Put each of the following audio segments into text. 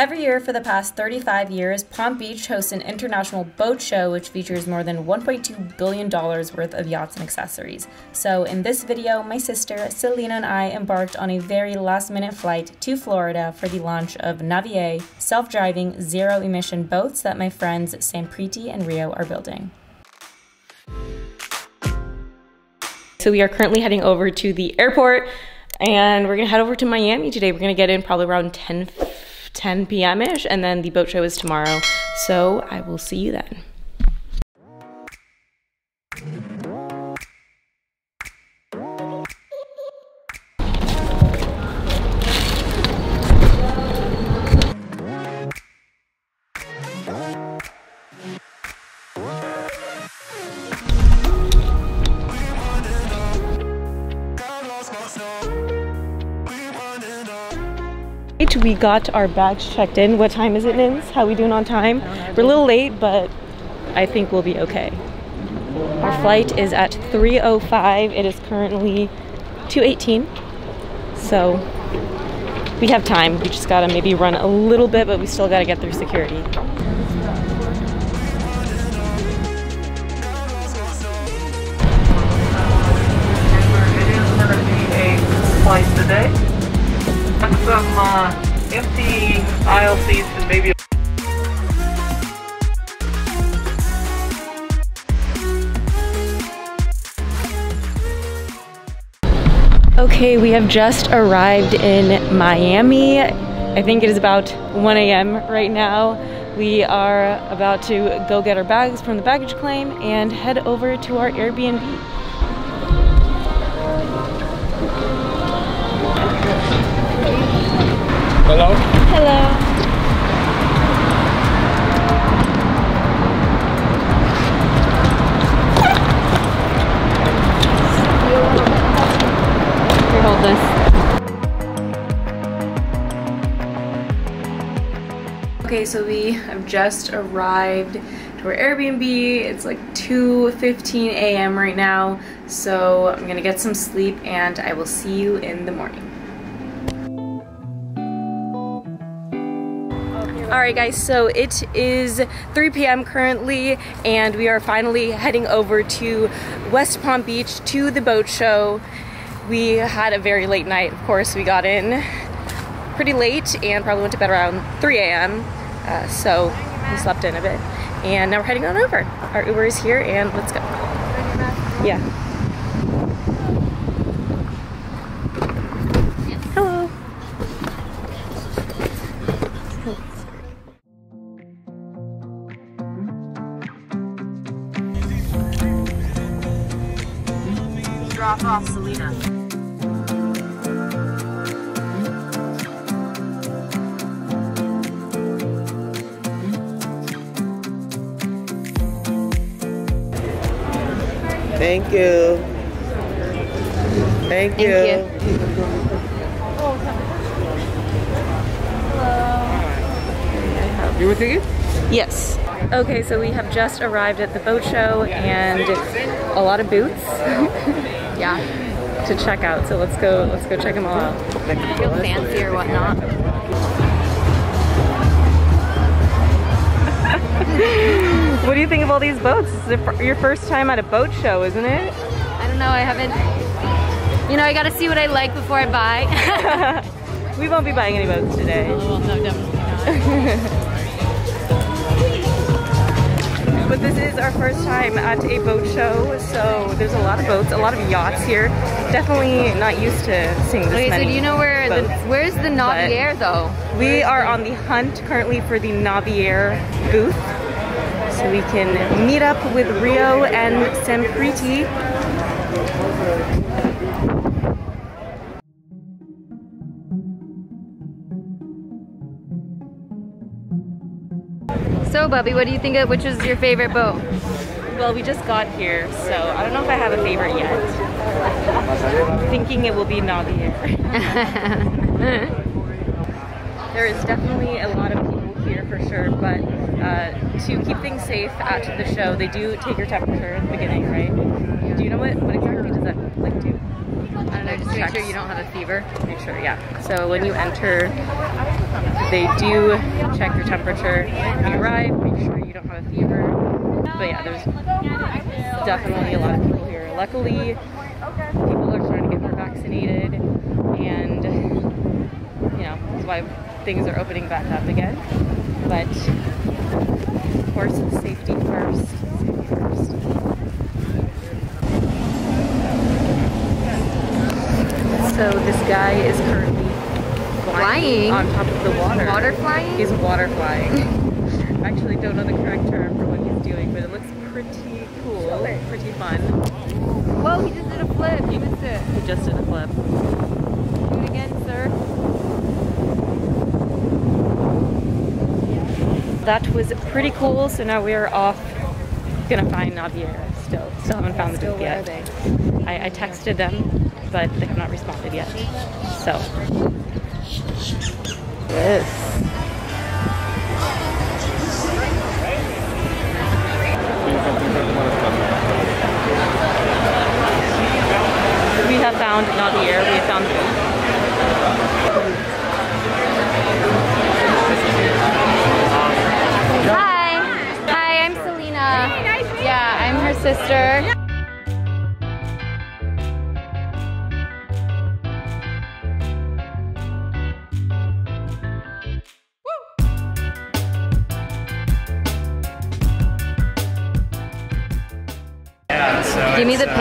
Every year for the past 35 years, Palm Beach hosts an international boat show which features more than $1.2 billion worth of yachts and accessories. So, in this video, my sister Selena and I embarked on a very last minute flight to Florida for the launch of Navier self driving, zero emission boats that my friends Sampriti and Reo are building. So, we are currently heading over to the airport and we're gonna head over to Miami today. We're gonna get in probably around 10 10 p.m. ish, and then the boat show is tomorrow. So I will see you then. Got our bags checked in. What time is it, Nins? How we doing on time? We're a little late, but I think we'll be okay. Our flight is at 3.05. It is currently 2.18. So we have time. We just gotta maybe run a little bit, but we still gotta get through security. Aisle seats and maybe Okay, we have just arrived in Miami. I think it is about 1 a.m. right now. We are about to go get our bags from the baggage claim and head over to our Airbnb. Hello? Hello. Okay, so we have just arrived to our Airbnb. It's like 2.15 a.m. right now, so I'm gonna get some sleep and I will see you in the morning. Alright guys, so it is 3 p.m. currently and we are finally heading over to West Palm Beach to the boat show. We had a very late night, of course. We got in pretty late and probably went to bed around 3 a.m. Uh, so we slept in a bit. And now we're heading on over. Our Uber is here and let's go. Yeah. You. Thank you. Thank you. You were thinking? Yes. Okay, so we have just arrived at the boat show and a lot of booths. yeah. To check out. So let's go let's go check them all out. Feel fancy or whatnot. What do you think of all these boats? This is your first time at a boat show, isn't it? I don't know, I haven't you know, I gotta see what I like before I buy. we won't be buying any boats today. Oh, well, no, definitely not. but this is our first time at a boat show, so there's a lot of boats, a lot of yachts here. Definitely not used to seeing this okay, many so do you know where boats, the where's the Navier though? We are on the hunt currently for the Navier booth, so we can meet up with Reo and Sampriti So, Bubby, what do you think of which is your favorite boat? Well, we just got here, so I don't know if I have a favorite yet. I'm thinking it will be Navier. there is definitely a lot of people here for sure, but uh, to keep things safe at the show, they do take your temperature at the beginning, right? Do you know what, what exactly does that like do? I don't know, just make sure you don't have a fever. Make sure, yeah. So when you enter They do check your temperature when you arrive, make sure you don't have a fever. But yeah, there's definitely a lot of people here. Luckily, people are starting to get more vaccinated and you know, that's why things are opening back up again. But of course, safety first. Safety first. So this guy is currently flying, Flying? on top of the water. Water flying? He's water flying. I actually don't know the correct term for what he's doing, but it looks pretty cool, pretty fun. Whoa, he just did a flip. He missed it. He just did a flip. Do it again, sir. That was pretty cool. So now we are off. Gonna find Navier still. Still haven't found the Still, where yet. I, I texted them, but they have not responded yet. So. Yes. We have found Navier. We have found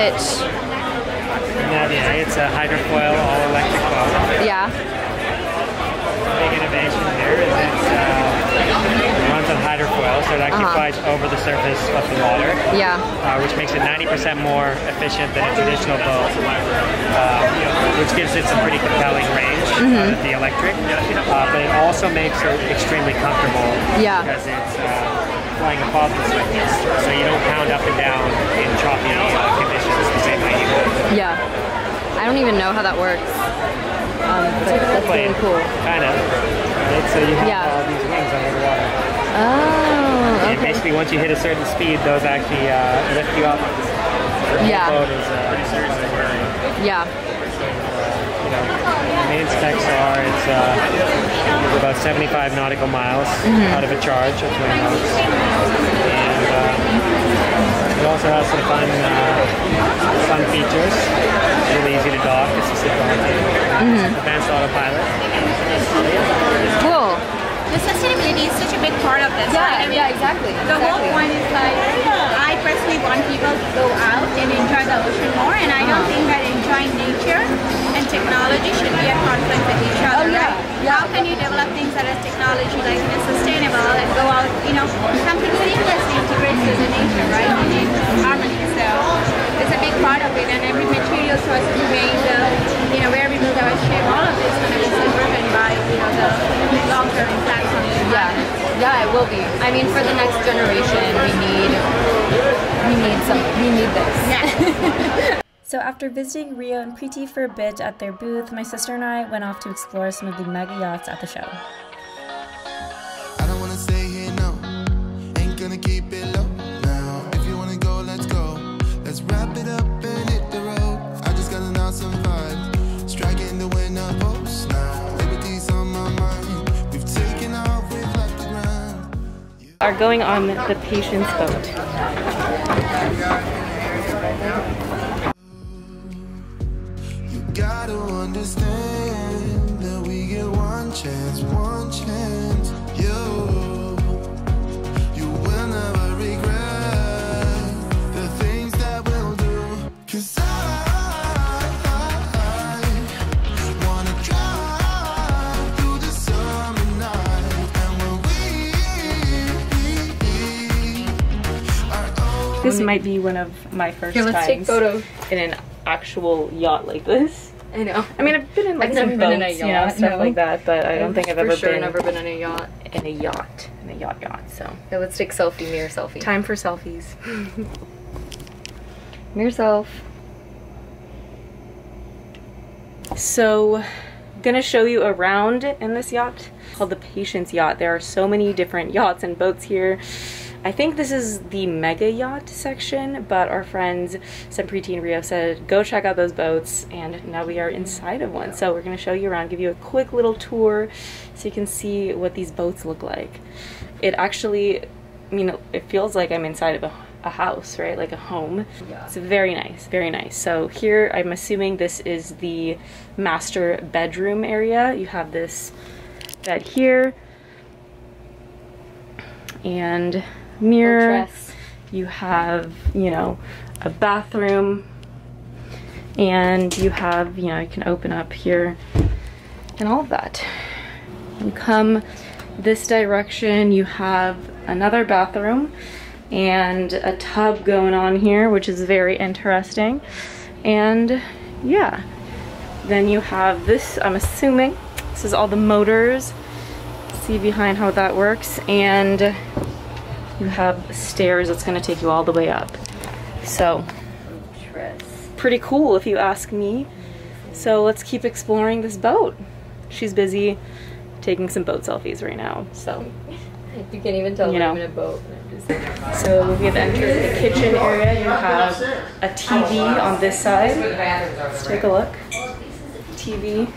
Give me it's, the uh, pitch. Navier. It's a hydrofoil all-electric boat. Yeah. big innovation here is it's uh, runs on hydrofoil, so it actually Uh-huh. flies over the surface of the water, Yeah. uh, which makes it 90% more efficient than a traditional boat, uh, which gives it some pretty compelling range out of the electric. Uh, but it also makes it extremely comfortable Yeah. because it's uh, flying above the surface, so you don't pound up and down in choppy conditions the same way you would. Yeah. I don't even know how that works. Um, but that's really cool. Kind of. Right? So you have Yeah. all these wings under the water. Oh, And okay. basically, once you hit a certain speed, those actually uh, lift you up. Yeah. is uh, Yeah. You know, the main specs are it's uh, about 75 nautical miles Mm-hmm. out of a charge of 20 knots, and uh, it also has some fun uh, fun features. It's really easy to dock. It's a sit-down. Mm-hmm. Advanced autopilot. Cool. The sustainability is such a big part of this, right? I mean, exactly. the whole point is like, I personally want people to go out and technology should be at conflict with each other, Oh, yeah. right? How can you develop things that are technology like you know, sustainable and go out, you know, something seamlessly integrated with the nature, right? And in harmony. So it's a big part of it, and every material choice we made, uh, you know, where we build our ship, all of this is going to be driven by, you know, the long-term impacts on the Yeah. Yeah, it will be. I mean, for the next generation, we need we need some we need this. So after visiting Reo and Preeti for a bit at their booth, my sister and I went off to explore some of the mega yachts at the show. I don't wanna stay here, no. Understand that we get one chance, one chance. You, you will never regret the things that we'll do. Cause I, wanna drive through the summer night. And when we are old. This might be one of my first Here, let's take times in an actual yacht like this. I know. I mean, I've been in like I've some never been in a boats, you know, yacht, stuff no. like that, but I don't think I've For ever sure been never been on a yacht. in a yacht, in a yacht yacht. So Okay, let's take selfie, mirror selfie. time for selfies. Mirror self. So, gonna show you around in this yacht called the Patience Yacht. There are so many different yachts and boats here. I think this is the mega yacht section, but our friends Sampriti and Reo said go check out those boats, and now we are inside of one. So we're gonna show you around, give you a quick little tour, so you can see what these boats look like. It actually, I mean, it feels like I'm inside of a, a house, right? Like a home. Yeah. It's very nice, very nice. So here, I'm assuming this is the master bedroom area. You have this bed here and mirror. You have, you know, a bathroom and you have, you know, you can open up here and all of that. You come this direction, you have another bathroom and a tub going on here, which is very interesting. And yeah, then you have this, I'm assuming, this is all the motors. See behind how that works. And you have stairs that's gonna take you all the way up. So, pretty cool if you ask me. So let's keep exploring this boat. She's busy taking some boat selfies right now, so. You can't even tell You that I'm in a boat. So we have entered the kitchen area. You have a TV on this side. Let's take a look. TV.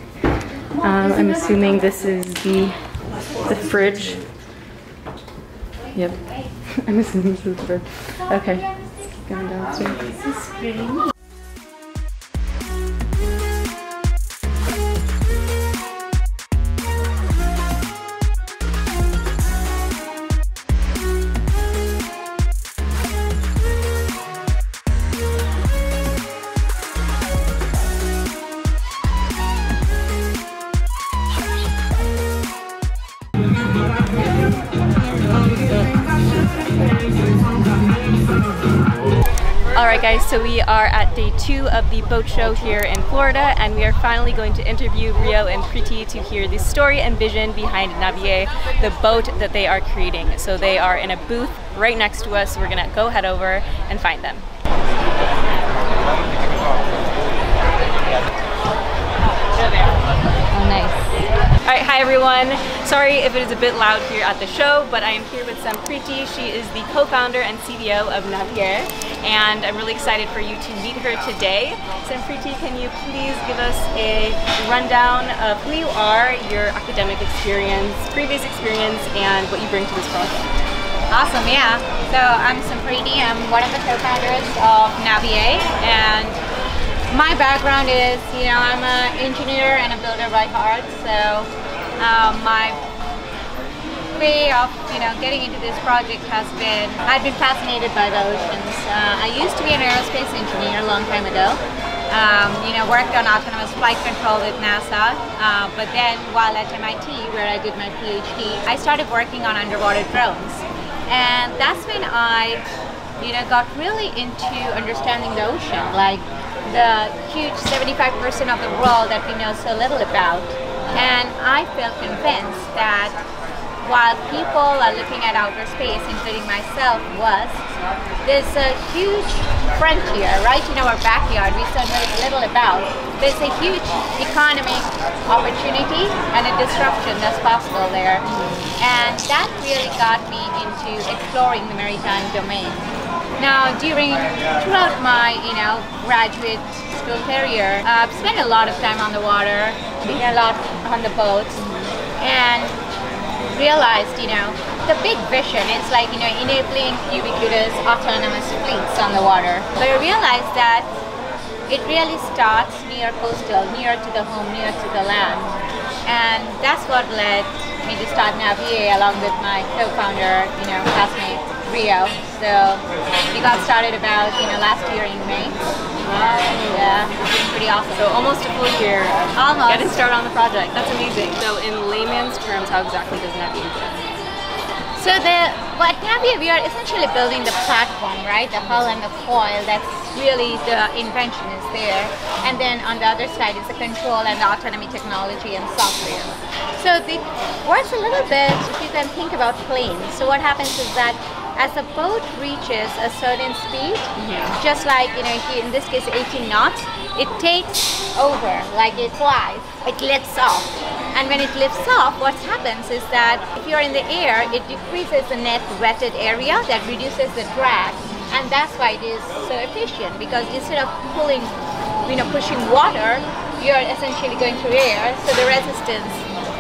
Um, I'm assuming this is the the fridge. Yep. I'm this is. Okay. Going downstairs. All right, guys, so we are at day two of the boat show here in Florida, and we are finally going to interview Reo and Priti to hear the story and vision behind Navier, the boat that they are creating. So they are in a booth right next to us. We're gonna go head over and find them. Oh, nice. All right, hi everyone. Sorry if it is a bit loud here at the show, but I am here with Sampriti. She is the co-founder and CEO of Navier, and I'm really excited for you to meet her today. Sampriti, can you please give us a rundown of who you are, your academic experience, previous experience, and what you bring to this project? Awesome, yeah. So I'm Sampriti. I'm one of the co-founders of Navier, and my background is, you know, I'm an engineer and a builder by heart. So um, my way of, you know, getting into this project has been, I've been fascinated by the oceans. Uh, I used to be an aerospace engineer a long time ago. Um, you know, worked on autonomous flight control with NASA. Uh, but then while at MIT, where I did my PhD, I started working on underwater drones. And that's when I, you know, got really into understanding the ocean, like the huge 75% of the world that we know so little about. And I felt convinced that while people are looking at outer space, including myself, was there's a huge frontier right in our backyard we so very little about. There's a huge economic opportunity and a disruption that's possible there. And that really got me into exploring the maritime domain. Now, during throughout my you know graduate school career, I've spent a lot of time on the water, been a lot on the boats, and realized you know the big vision is like you know enabling ubiquitous autonomous fleets on the water. But I realized that it really starts near coastal, near to the home, near to the land, and that's what led me to start Navier along with my co-founder, you know, classmate Reo. So we got started about you know last year in May. And, uh, it's been pretty awesome. So almost a full year Almost. getting started on the project. That's amazing. So in layman's terms, how exactly does Navier work? So the what Navier, we are essentially building the platform, right? The hull and the foil. That's really the invention is there, and then on the other side is the control and the autonomy technology and software. So it works a little bit if you can think about planes. So what happens is that as the boat reaches a certain speed, mm-hmm. just like you know, in this case 18 knots, it takes over like it flies. It lifts off. And when it lifts off, what happens is that if you're in the air, it decreases the net wetted area that reduces the drag. And that's why it is so efficient because instead of pulling, you know, pushing water, you're essentially going through air, so the resistance,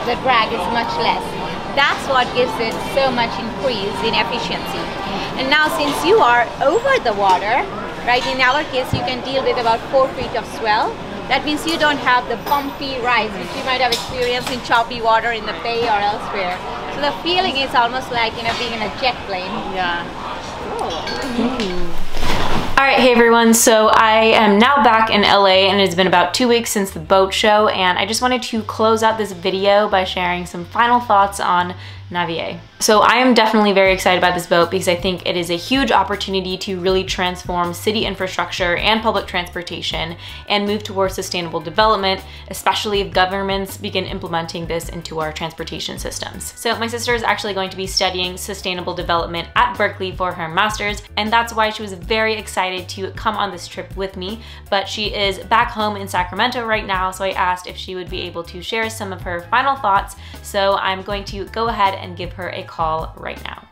the drag is much less. That's what gives it so much increase in efficiency. And now since you are over the water, right, in our case you can deal with about four feet of swell. That means you don't have the bumpy rise which you might have experienced in choppy water in the bay or elsewhere. So the feeling is almost like, you know, being in a jet plane. Yeah. Oh. Hmm. All right, hey everyone. So I am now back in LA and it's been about two weeks since the boat show and I just wanted to close out this video by sharing some final thoughts on Navier. So I am definitely very excited about this boat because I think it is a huge opportunity to really transform city infrastructure and public transportation and move towards sustainable development, especially if governments begin implementing this into our transportation systems. So my sister is actually going to be studying sustainable development at Berkeley for her master's, and that's why she was very excited to come on this trip with me, but she is back home in Sacramento right now, so I asked if she would be able to share some of her final thoughts. So I'm going to go ahead and give her a call right now.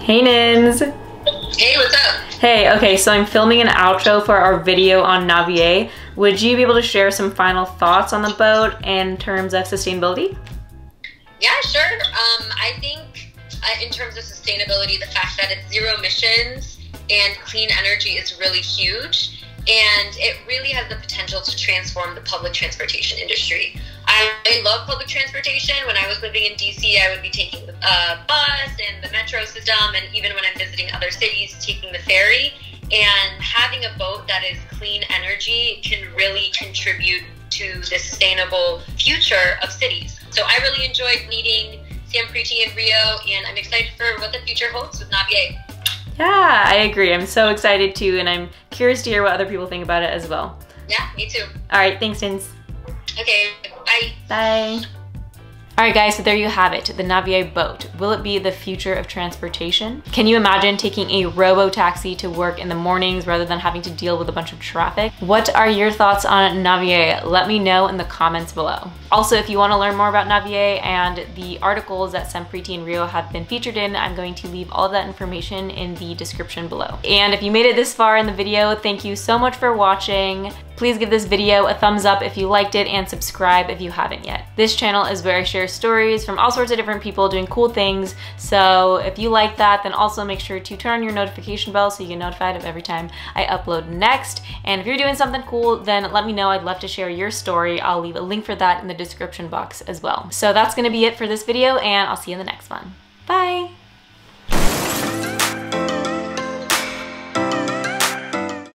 Hey Nins! Hey, what's up? Hey, okay, so I'm filming an outro for our video on Navier. Would you be able to share some final thoughts on the boat in terms of sustainability? Yeah, sure. Um, I think uh, in terms of sustainability, the fact that it's zero emissions and clean energy is really huge. And it really has the potential to transform the public transportation industry. I, I love public transportation. When I was living in DC, I would be taking the uh, bus and the metro system, and even when I'm visiting other cities, taking the ferry. And having a boat that is clean energy can really contribute to the sustainable future of cities. So I really enjoyed meeting Sampriti and Reo, and I'm excited for what the future holds with Navier. Yeah, I agree. I'm so excited too, and I'm curious to hear what other people think about it as well. Yeah, me too. All right, thanks, Nins. Okay, bye. Bye. All right guys, so there you have it, the Navier boat. Will it be the future of transportation? Can you imagine taking a robo-taxi to work in the mornings rather than having to deal with a bunch of traffic? What are your thoughts on Navier? Let me know in the comments below. Also, if you wanna learn more about Navier and the articles that Sampriti and Reo have been featured in, I'm going to leave all that information in the description below. And if you made it this far in the video, thank you so much for watching. Please give this video a thumbs up if you liked it and subscribe if you haven't yet. This channel is where I share stories from all sorts of different people doing cool things. So if you like that, then also make sure to turn on your notification bell so you get notified of every time I upload next. And if you're doing something cool, then let me know. I'd love to share your story. I'll leave a link for that in the description box as well. So that's gonna be it for this video and I'll see you in the next one. Bye.